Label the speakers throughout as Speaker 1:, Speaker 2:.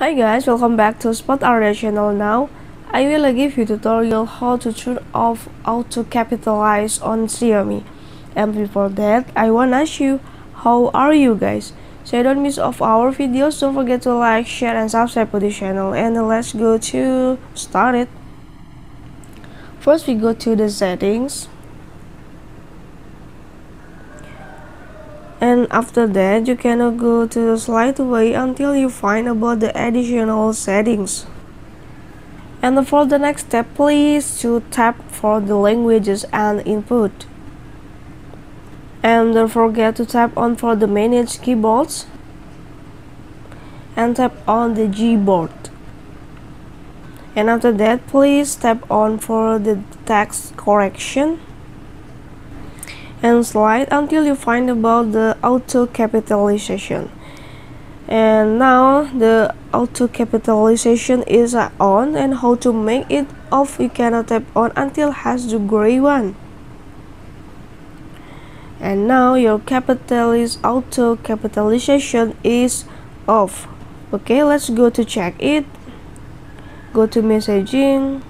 Speaker 1: Hi guys, welcome back to Spotarya channel now. I will give you tutorial how to turn off auto capitalize on Xiaomi. And before that, I wanna ask you, how are you guys? So you don't miss off our videos, don't forget to like, share, and subscribe to the channel. And let's go to start it. First we go to the settings. And after that you cannot go to the slide away until you find about the additional settings. And for the next step please to tap for the languages and input. And don't forget to tap on for the manage keyboards. And tap on the Gboard. And after that please tap on for the text correction and slide until you find about the auto capitalization and now the auto capitalization is on and how to make it off you cannot tap on until has the gray one. And now your capitalist auto capitalization is off. Okay let's go to check it. Go to messaging.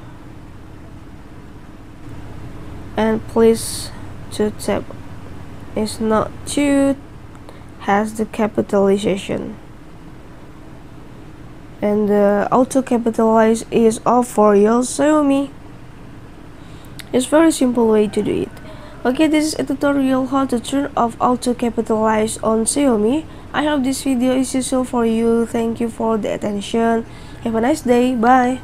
Speaker 1: And please to tab is not to has the capitalization. And the auto capitalize is off for your Xiaomi it's very simple way to do it. Okay this is a tutorial how to turn off auto capitalize on Xiaomi. I hope this video is useful for you. Thank you for the attention. Have a nice day. Bye